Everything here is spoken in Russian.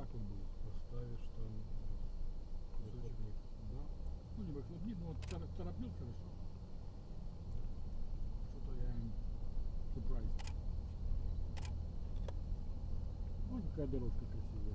так вот будет. Поставишь там э, выхлопник. Да. Ну не выхлопник, но ну, вот тор- тороплю хорошо. Что-то я им surprised. Вот какая дорожка красивая.